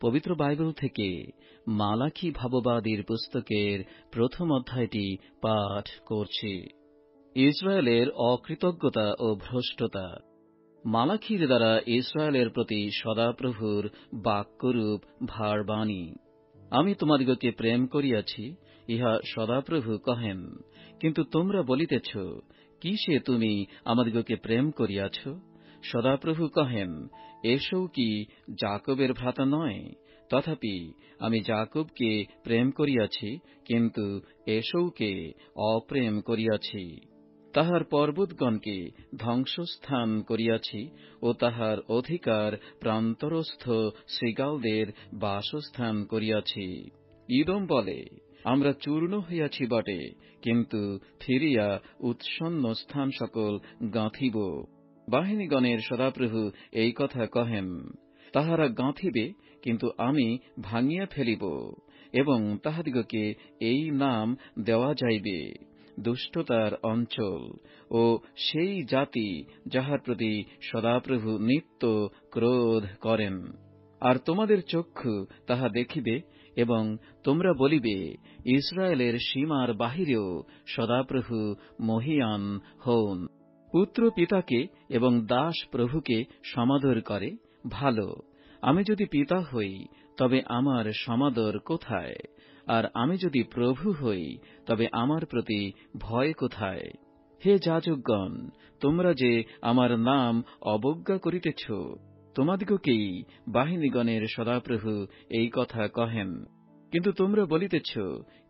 পবিত্র বাইবেল থেকে মালাখি ভাববাদীর পুস্তকের প্রথম অধ্যায়টি পাঠ করছি। ইসরায়েলের অকৃতজ্ঞতা ও ভ্রষ্টতা। মালাখির দ্বারা ইসরায়েলের প্রতি সদাপ্রভুর বাক্যরূপ ভারবাণী। আমি তোমাদিগকে প্রেম করিয়াছি, ইহা সদাপ্রভু কহেন। কিন্তু তোমরা বলিতেছ, কিসে তুমি আমাদিগকে প্রেম করিয়াছ? সদাপ্রভু কহেন এসও কি জাকবের ভ্রাতা নয়? তথাপি আমি জাকবকে প্রেম করিয়াছি, কিন্তু এসৌকে অপ্রেম করিয়াছি। তাহার পর্বতগণকে ধ্বংসস্থান করিয়াছি ও তাহার অধিকার প্রান্তরস্থ শৃগালদের বাসস্থান করিয়াছি। ইদম বলে, আমরা চূর্ণ হইয়াছি বটে, কিন্তু ফিরিয়া উৎসন্ন স্থান সকল গাঁথিব। বাহিনীগণের সদাপ্রভু এই কথা কহেন, তাহারা গাঁথিবে, কিন্তু আমি ভাঙিয়া ফেলিব এবং তাহাদিগকে এই নাম দেওয়া যাইবে, দুষ্টতার অঞ্চল ও সেই জাতি যাহার প্রতি সদাপ্রভু নিত্য ক্রোধ করেন। আর তোমাদের চক্ষু তাহা দেখিবে এবং তোমরা বলিবে, ইসরায়েলের সীমার বাহিরেও সদাপ্রভু মহিয়ান হন পুত্র পিতাকে এবং দাস প্রভুকে সমাদর করে, ভালো। আমি যদি পিতা হই, তবে আমার সমাদর কোথায়? আর আমি যদি প্রভু হই, তবে আমার প্রতি ভয় কোথায়? হে যাজকগণ, তোমরা যে আমার নাম অবজ্ঞা করিতেছ তোমাদিগকেই বাহিনীগণের সদাপ্রভু এই কথা কহেন? কিন্তু তোমরা বলিতেছ,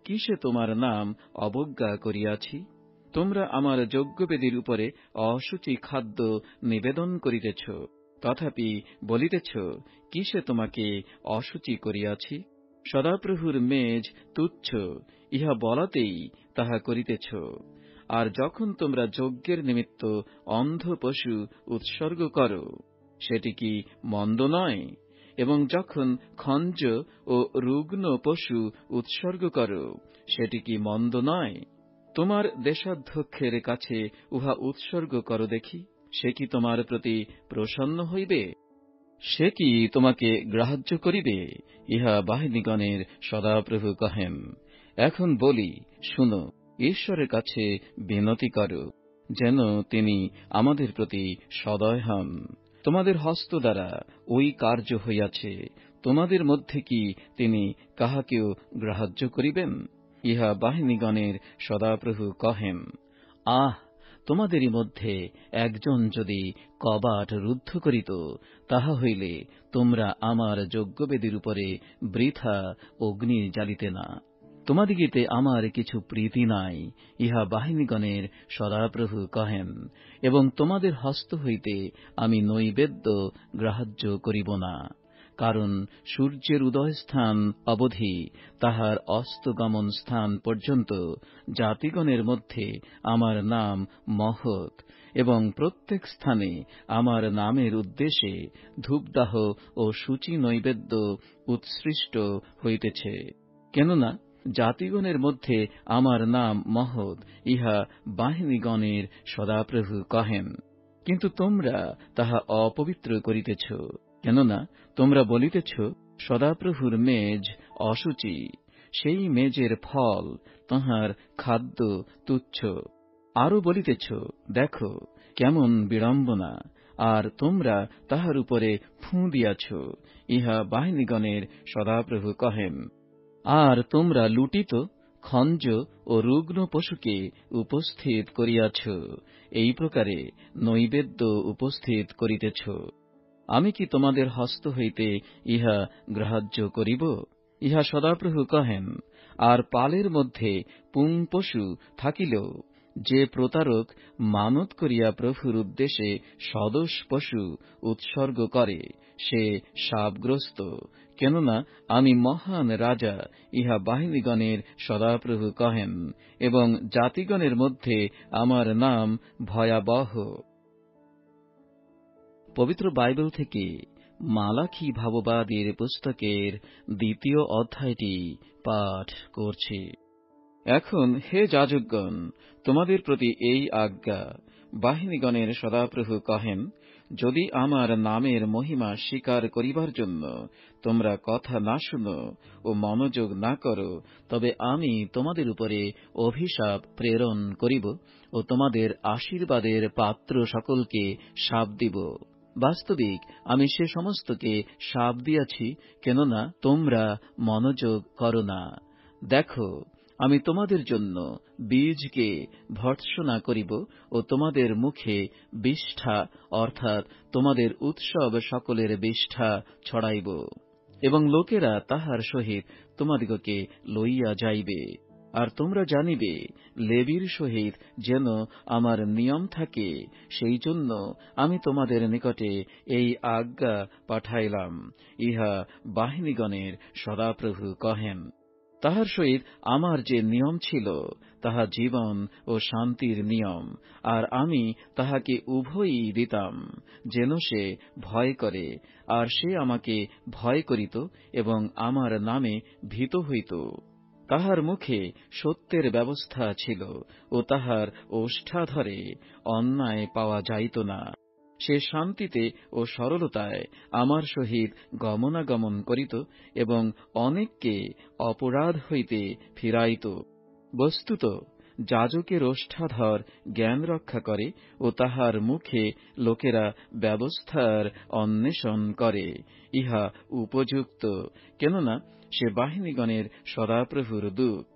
কিসে তোমার নাম অবজ্ঞা করিয়াছি? তোমরা আমার যজ্ঞবেদীর উপরে অসুচি খাদ্য নিবেদন করিতেছ, তথাপি বলিতেছ কিসে তোমাকে অসুচি করিয়াছি? সদাপ্রভুর মেজ তুচ্ছ, ইহা বলাতেই তাহা করিতেছ। আর যখন তোমরা যজ্ঞের নিমিত্ত অন্ধ পশু উৎসর্গ করো, সেটি কি মন্দ নয়? এবং যখন খঞ্জ ও রুগ্ন পশু উৎসর্গ করো, সেটি কি মন্দ নয়? তোমার দেশাধ্যক্ষের কাছে উহা উৎসর্গ করো দেখি, সে কি তোমার প্রতি প্রসন্ন হইবে? সে কি তোমাকে গ্রাহ্য করিবে? ইহা বাহিনীগণের সদাপ্রভু কহেন। এখন বলি, শুনো, ঈশ্বরের কাছে বিনতি করো, যেন তিনি আমাদের প্রতি সদয় হন। তোমাদের হস্ত দ্বারা ওই কার্য হইয়াছে, তোমাদের মধ্যে কি তিনি কাহাকেও গ্রাহ্য করিবেন? ইহা বাহিনীগণের সদাপ্রভু কহেন, আহ, তোমাদেরই মধ্যে একজন যদি কবাট রুদ্ধ করিত, তাহা হইলে তোমরা আমার যজ্ঞবেদীর উপরে বৃথা অগ্নি জ্বালিতে না। তোমাদিগিতে আমার কিছু প্রীতি নাই ইহা বাহিনীগণের সদাপ্রভু কহেন, এবং তোমাদের হস্ত হইতে আমি নৈবেদ্য গ্রাহ্য করিব না। কারণ সূর্যের উদয়স্থান অবধি তাহার অস্তগমন স্থান পর্যন্ত জাতিগণের মধ্যে আমার নাম মহৎ এবং প্রত্যেক স্থানে আমার নামের উদ্দেশ্যে ধূপদাহ ও সূচি নৈবেদ্য উৎসৃষ্ট হইতেছে। কেননা জাতিগণের মধ্যে আমার নাম মহৎ, ইহা বাহিনীগণের সদাপ্রভু কহেন। কিন্তু তোমরা তাহা অপবিত্র করিতেছ। কেননা তোমরা বলিতেছ, সদাপ্রভুর মেজ অসুচি সেই মেজের ফল তাহার খাদ্য তুচ্ছ। আরও বলিতেছ, দেখো কেমন বিড়ম্বনা, আর তোমরা তাহার উপরে ফুঁ দিয়াছ, ইহা বাহিনীগণের সদাপ্রভু কহেন। আর তোমরা লুটিত, খঞ্জ ও রুগ্ন পশুকে উপস্থিত করিয়াছ, এই প্রকারে নৈবেদ্য উপস্থিত করিতেছ। আমি কি তোমাদের হস্ত হইতে ইহা গ্রাহ্য করিব? ইহা সদাপ্রভু কহেন, আর পালের মধ্যে পুং পশু থাকিলেও, যে প্রতারক মানত করিয়া প্রভুর উদ্দেশ্যে সদোষ পশু উৎসর্গ করে, সে সাপগ্রস্ত। কেননা আমি মহান রাজা, ইহা বাহিনীগণের সদাপ্রভু কহেন, এবং জাতিগণের মধ্যে আমার নাম ভয়াবহ। পবিত্র বাইবেল থেকে মালাখি ভাববাদীর পুস্তকের দ্বিতীয় অধ্যায়টি পাঠ করছি। এখন হে যাজকগণ, তোমাদের প্রতি এই আজ্ঞা। বাহিনীগণের সদাপ্রভু কহেন, যদি আমার নামের মহিমা স্বীকার করিবার জন্য তোমরা কথা না শুনো ও মনোযোগ না করো, তবে আমি তোমাদের উপরে অভিশাপ প্রেরণ করিব ও তোমাদের আশীর্বাদের পাত্র সকলকে সাপ দিব। বাস্তবিক, আমি সে সমস্তকে সাপ দিয়াছি, কেননা তোমরা মনোযোগ করো না। দেখো, আমি তোমাদের জন্য বীজকে ভর্ৎসনা করিব ও তোমাদের মুখে বিষ্ঠা, অর্থাৎ তোমাদের উৎসব সকলের বিষ্ঠা ছড়াইব। এবং লোকেরা তাহার সহিত তোমাদিগকে লইয়া যাইবে। আর তোমরা জানিবে, লেবীর সহিত যেন আমার নিয়ম থাকে, সেই জন্য আমি তোমাদের নিকটে এই আজ্ঞা পাঠাইলাম। ইহা বাহিনীগণের সদাপ্রভু কহেন। তাহার সহিত আমার যে নিয়ম ছিল, তাহা জীবন ও শান্তির নিয়ম, আর আমি তাহাকে উভয়ই দিতাম, যেন সে ভয় করে, আর সে আমাকে ভয় করিত এবং আমার নামে ভীত হইত। তাহার মুখে সত্যের ব্যবস্থা ছিল ও তাহার ওষ্ঠাধরে অন্যায় পাওয়া যাইত না। সে শান্তিতে ও সরলতায় আমার সহিত গমনাগমন করিত এবং অনেককে অপরাধ হইতে ফিরাইত। বস্তুত যাজকের ওষ্ঠাধর জ্ঞান রক্ষা করে ও তাহার মুখে লোকেরা ব্যবস্থার অন্বেষণ করে। ইহা উপযুক্ত, কেননা সে বাহিনীগণের সদাপ্রভুর দূত।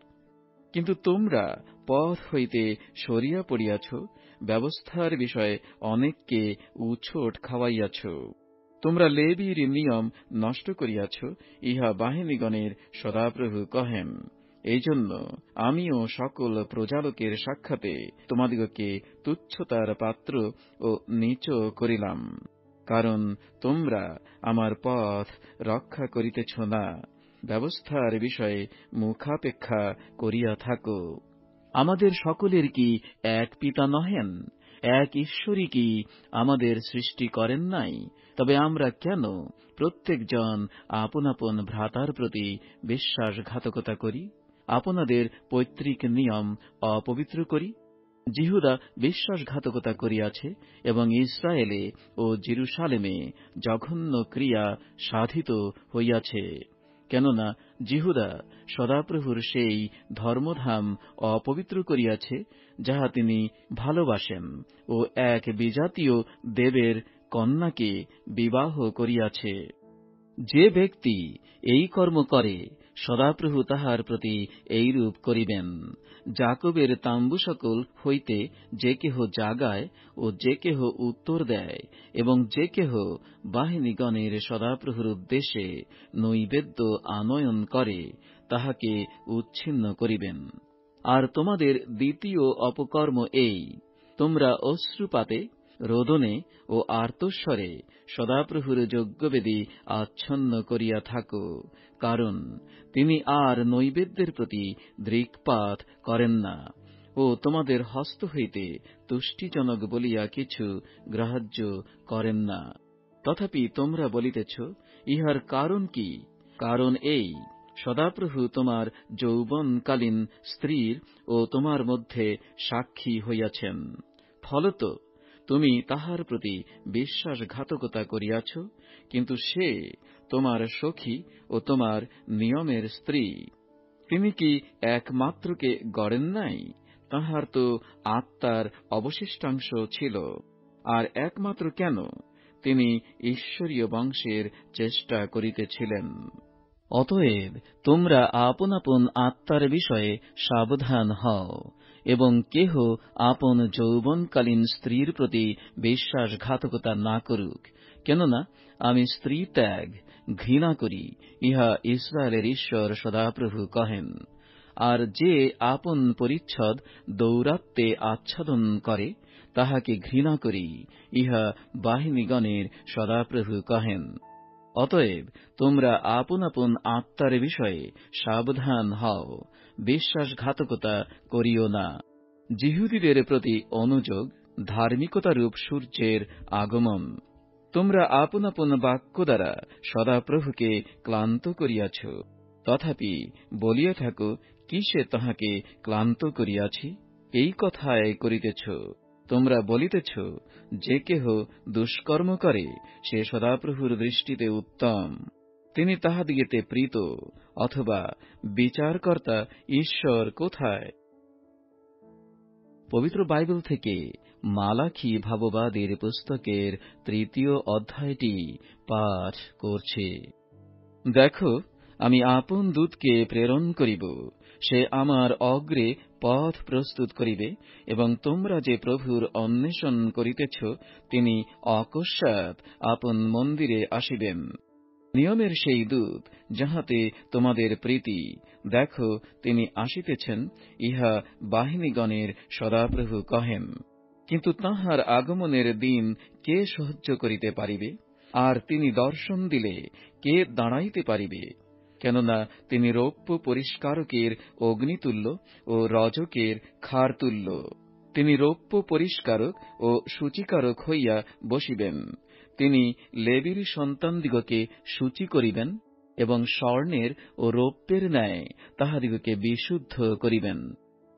কিন্তু তোমরা পথ হইতে সরিয়া পড়িয়াছ, ব্যবস্থার বিষয়ে অনেককে উছোট খাওয়াইয়াছ। তোমরা লেবীর নিয়ম নষ্ট করিয়াছ, ইহা বাহিনীগণের সদাপ্রভু কহেন। এই জন্য আমিও সকল প্রজালোকের সাক্ষাতে তোমাদিগকে তুচ্ছতার পাত্র ও নিচ করিলাম। কারণ তোমরা আমার পথ রক্ষা করিতেছ না, ব্যবস্থার বিষয়ে মুখাপেক্ষা করিয়া থাকো। আমাদের সকলের কি এক পিতা নহেন? এক ঈশ্বরই কি আমাদের সৃষ্টি করেন নাই? তবে আমরা কেন প্রত্যেকজন আপন আপন ভ্রাতার প্রতি বিশ্বাসঘাতকতা করি? আপনাদের পৈতৃক নিয়ম অপবিত্র করি জিহুদা বিশ্বাসঘাতকতা করিয়াছে এবং ইসরায়েলে ও জিরুসালেমে জঘন্য ক্রিয়া সাধিত হইয়াছে। কেননা জিহুদা সদাপ্রভুর সেই ধর্মধাম অপবিত্র করিয়াছে, যাহা তিনি ভালোবাসেন ও এক বিজাতীয় দেবের কন্যাকে বিবাহ করিয়াছে। যে ব্যক্তি এই কর্ম করে সদাপ্রভু তাহার প্রতি এইরূপ করিবেন। জাকবের তাম্বু সকল হইতে যে কেহ জাগায় ও যে কেহ উত্তর দেয় এবং যে কেহ বাহিনীগণের সদাপ্রভুর উদ্দেশ্যে নৈবেদ্য আনয়ন করে, তাহাকে উচ্ছিন্ন করিবেন। আর তোমাদের দ্বিতীয় অপকর্ম এই, তোমরা অশ্রুপাতে রোদনে ও আর্তস্বরে সদাপ্রভুর যজ্ঞবেদী আচ্ছন্ন করিয়া থাকো, কারণ তিনি আর নৈবেদ্যের প্রতি দৃকপাত করেন না। ও তোমাদের হস্ত হইতে তুষ্টিজনক বলিয়া কিছু গ্রাহ্য করেন না। তথাপি তোমরা বলিতেছ, ইহার কারণ কি? কারণ এই, সদাপ্রভু তোমার যৌবনকালীন স্ত্রীর ও তোমার মধ্যে সাক্ষী হইয়াছেন। ফলত তুমি তাহার প্রতি বিশ্বাসঘাতকতা করিয়াছ, কিন্তু সে তোমার সখী ও তোমার নিয়মের স্ত্রী। তিনি কি একমাত্রকে গড়েন নাই? তাহার তো আত্মার অবশিষ্টাংশ ছিল। আর একমাত্র কেন? তিনি ঈশ্বরীয় বংশের চেষ্টা করিতেছিলেন। অতএব তোমরা আপন আপন আত্মার বিষয়ে সাবধান হও, এবং কেহ আপন যৌবনকালীন স্ত্রীর প্রতি বিশ্বাসঘাতকতা না করুক। কেননা আমি স্ত্রী ত্যাগ, ঘৃণা করি, ইহা ইসরায়েলের ঈশ্বর সদাপ্রভু কহেন। আর যে আপন পরিচ্ছদ দৌরাত্মে আচ্ছাদন করে, তাহাকে ঘৃণা করি, ইহা বাহিনীগণের সদাপ্রভু কহেন। অতএব তোমরা আপন আপন আত্মার বিষয়ে সাবধান হও, বিশ্বাসঘাতকতা করিও না। জিহুদীদের প্রতি অনুযোগ ধার্মিকতারূপ সূর্যের আগমন। তোমরা আপন আপন বাক্য দ্বারা সদাপ্রভুকে ক্লান্ত করিয়াছ। তথাপি বলিয়া থাকো, কিসে তাহাকে ক্লান্ত করিয়াছি? এই কথায় করিতেছ। তোমরা বলিতেছ, যে কেহ দুষ্কর্ম করে, সে সদাপ্রভুর দৃষ্টিতে উত্তম। তিনি তাহাদিগেতে প্রীত, অথবা বিচারকর্তা ঈশ্বর কোথায়? পবিত্র বাইবেল থেকে মালাখি ভাববাদের পুস্তকের তৃতীয় অধ্যায়টি পাঠ করছে। দেখো, আমি আপন দূতকে প্রেরণ করিব সে আমার অগ্রে পথ প্রস্তুত করিবে, এবং তোমরা যে প্রভুর অন্বেষণ করিতেছ, তিনি অকস্মাৎ আপন মন্দিরে আসিবেন। নিয়মের সেই দূত, যাহাতে তোমাদের প্রীতি, দেখো তিনি আসিতেছেন, ইহা বাহিনীগণের সদাপ্রভু কহেন। কিন্তু তাহার আগমনের দিন কে সহ্য করিতে পারিবে? আর তিনি দর্শন দিলে কে দাঁড়াইতে পারিবে? কেননা তিনি রৌপ্য পরিষ্কারকের অগ্নিতুল্য ও রজকের খারতুল্য তিনি রৌপ্য পরিষ্কারক ও সূচিকারক হইয়া বসিবেন। তিনি লেবীর সন্তানদিগকে সূচি করিবেন এবং স্বর্ণের ও রৌপ্যের ন্যায় তাহাদিগকে বিশুদ্ধ করিবেন।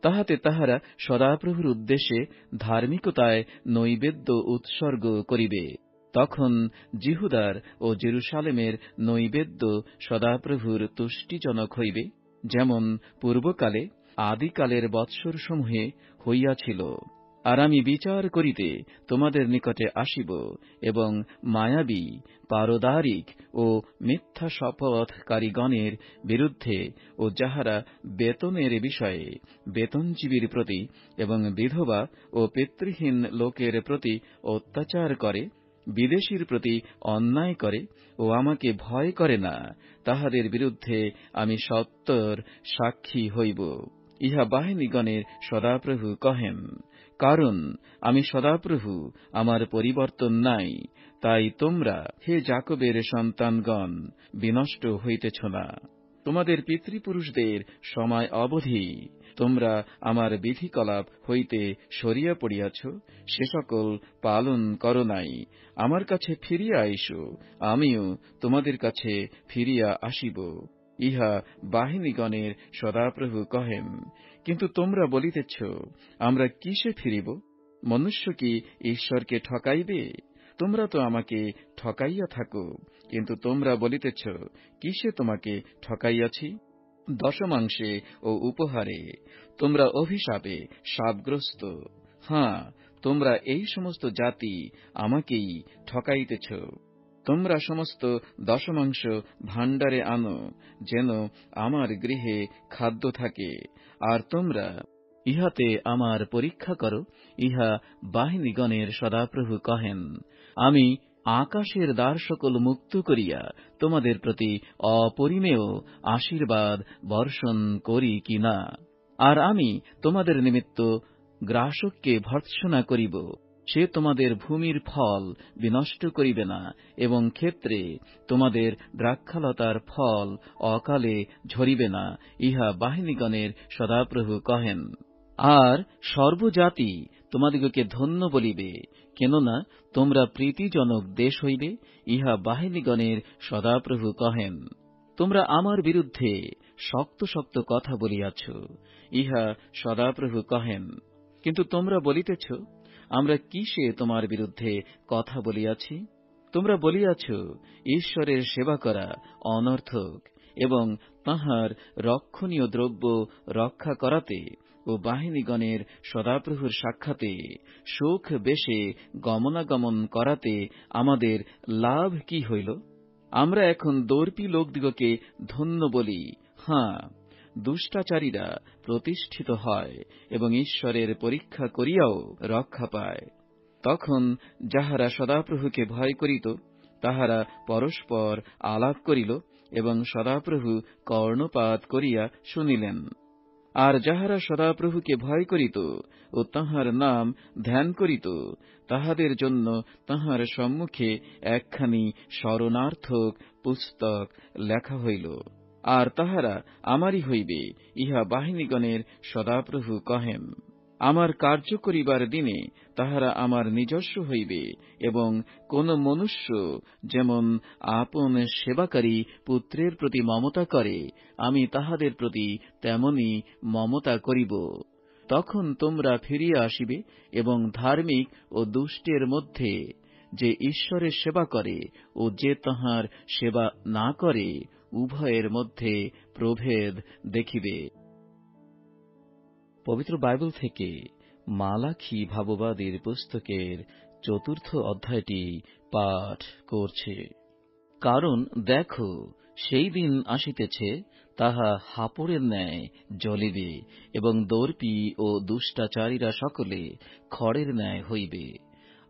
তাহাতে তাহারা সদাপ্রভুর উদ্দেশ্যে ধার্মিকতায় নৈবেদ্য উৎসর্গ করিবে। তখন জিহুদার ও জেরুসালেমের নৈবেদ্য সদাপ্রভুর তুষ্টিজনক হইবে, যেমন পূর্বকালে আদিকালের বৎসরসমূহে হইয়াছিল। আর আমি বিচার করিতে তোমাদের নিকটে আসিব এবং মায়াবী, পারদারিক ও মিথ্যা শপথকারীগণের বিরুদ্ধে ও যাহারা বেতনের বিষয়ে বেতনজীবীর প্রতি এবং বিধবা ও পিতৃহীন লোকের প্রতি অত্যাচার করে বিদেশীর প্রতি অন্যায় করে ও আমাকে ভয় করে না, তাহাদের বিরুদ্ধে আমি সত্তর সাক্ষী হইব। ইহা বাহিনীগণের সদাপ্রভু কহেন, কারণ আমি সদাপ্রভু, আমার পরিবর্তন নাই, তাই তোমরা হে জাকবের সন্তানগণ, বিনষ্ট হইতেছ না। তোমাদের পিতৃপুরুষদের সময় অবধি। তোমরা আমার বিধিকলাপ হইতে সরিয়া পড়িয়াছ, সে সকল পালন কর নাই। আমার কাছে ফিরিয়া আইসো আমিও তোমাদের কাছে ফিরিয়া আসিব। ইহা বাহিনীগণের সদাপ্রভু কহেন। কিন্তু তোমরা বলিতেছ, আমরা কিসে ফিরিব? মনুষ্য কি ঈশ্বরকে ঠকাইবে? তোমরা তো আমাকে ঠকাইয়া থাকো, কিন্তু তোমরা বলিতেছ, কিসে তোমাকে ঠকাইয়াছি? দশমাংশে ও উপহারে, তোমরা অভিশাপে সাপগ্রস্ত। হাঁ, তোমরা এই সমস্ত জাতি আমাকেই ঠকাইতেছ। তোমরা সমস্ত দশমাংশ ভাণ্ডারে আনো, যেন আমার গৃহে খাদ্য থাকে। আর তোমরা ইহাতে আমার পরীক্ষা করো, ইহা বাহিনীগণের সদাপ্রভু কহেন। আমি আকাশের দ্বার সকল মুক্ত করিয়া তোমাদের প্রতি অপরিমেয় আশীর্বাদ বর্ষণ করি কিনা আর আমি তোমাদের নিমিত্ত গ্রাসককে ভর্ৎসনা করিব। সে তোমাদের ভূমির ফল বিনষ্ট করিবে না এবং ক্ষেত্রে তোমাদের দ্রাক্ষালতার ফল অকালে ঝরিবে না, ইহা বাহিনীগণের সদাপ্রভু কহেন। আর সর্বজাতি তোমাদিগকে ধন্য বলিবে কেননা তোমরা প্রীতিজনক দেশ হইবে, ইহা বাহিনীগণের সদাপ্রভু কহেন। তোমরা আমার বিরুদ্ধে শক্ত শক্ত কথা বলিয়াছ, ইহা সদাপ্রভু কহেন। কিন্তু তোমরা বলিতেছ, আমরা কিসে তোমার বিরুদ্ধে কথা বলিয়াছি? তোমরা বলিয়াছ, ঈশ্বরের সেবা করা অনর্থক এবং তাহার রক্ষণীয় দ্রব্য রক্ষা করাতে ও বাহিনীগণের সদাপ্রভুর সাক্ষাতে সুখ বেশে গমনাগমন করাতে আমাদের লাভ কি হইল? আমরা এখন দর্পী লোকদিগকে ধন্য বলি। হাঁ, দুষ্টাচারীরা প্রতিষ্ঠিত হয় এবং ঈশ্বরের পরীক্ষা করিয়াও রক্ষা পায়। তখন যাহারা সদাপ্রভুকে ভয় করিত, তাহারা পরস্পর আলাপ করিল এবং সদাপ্রভু কর্ণপাত করিয়া শুনিলেন। আর যাহারা সদাপ্রভুকে ভয় করিত ও তাহার নাম ধ্যান করিত, তাহাদের জন্য তাহার সম্মুখে একখানি স্মরণার্থক পুস্তক লেখা হইল। আর তাহারা আমারই হইবে, ইহা বাহিনীগণের সদাপ্রভু কহেন। আমার কার্য করিবার দিনে তাহারা আমার নিজস্ব হইবে এবং কোন মনুষ্য যেমন আপন সেবাকারী পুত্রের প্রতি মমতা করে, আমি তাহাদের প্রতি তেমনি মমতা করিব। তখন তোমরা ফিরিয়া আসিবে এবং ধার্মিক ও দুষ্টের মধ্যে যে ঈশ্বরের সেবা করে ও যে তাহার সেবা না করে, উভয়ের মধ্যে প্রভেদ দেখিবে। পবিত্র বাইবেল থেকে মালাখি ভাববাদীর পুস্তকের চতুর্থ অধ্যায়টি পাঠ করছে। কারণ দেখো, সেই দিন আসিতেছে, তাহা হাপড়ের ন্যায় জ্বলিবে এবং দর্পি ও দুষ্টাচারীরা সকলে খড়ের ন্যায় হইবে।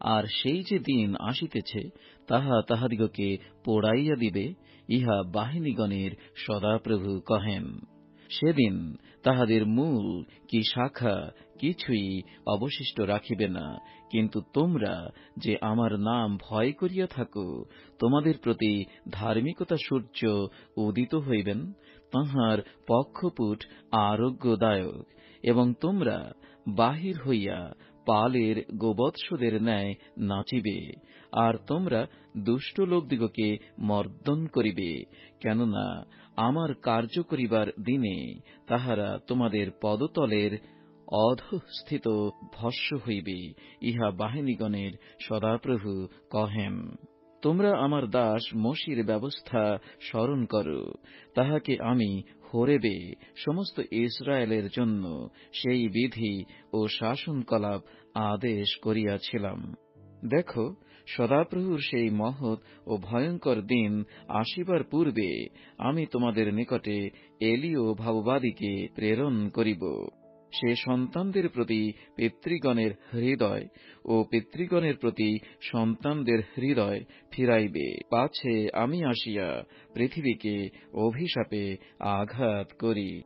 আর সেই যে দিন আসিতেছে, তাহা তাহাদিগকে পোড়াইয়া দিবে, ইহা বাহিনীগণের সদাপ্রভু কহেন। সেদিন তাহাদের মূল কি শাখা কিছুই অবশিষ্ট রাখিবে না। কিন্তু তোমরা যে আমার নাম ভয় করিয়া থাকো, তোমাদের প্রতি ধার্মিকতা সূর্য উদিত হইবেন, তাহার পক্ষপুট আরোগ্যদায়ক, এবং তোমরা বাহির হইয়া পালের গোবৎসদের ন্যায় নাচিবে, আর তোমরা দুষ্ট লোকদিগকে মর্দন করিবে, কেননা আমার কার্য করিবার দিনে তাহারা তোমাদের পদতলের অধস্থিত ভস্য হইবে, ইহা বাহিনীগণের সদাপ্রভু কহেন। তোমরা আমার দাস মসির ব্যবস্থা স্মরণ কর, তাহাকে আমি হোরেবে সমস্ত ইসরায়েলের জন্য সেই বিধি ও শাসনকলাপ আদেশ করিয়াছিলাম। দেখো, সদাপ্রভুর সেই মহৎ ও ভয়ঙ্কর দিন আসিবার পূর্বে আমি তোমাদের নিকটে এলিও ভাববাদীকে প্রেরণ করিব। সে সন্তানদের প্রতি পিতৃগণের হৃদয় ও পিতৃগণের প্রতি সন্তানদের হৃদয় ফিরাইবে। পাছে আমি আসিয়া পৃথিবীকে অভিশাপে আঘাত করি।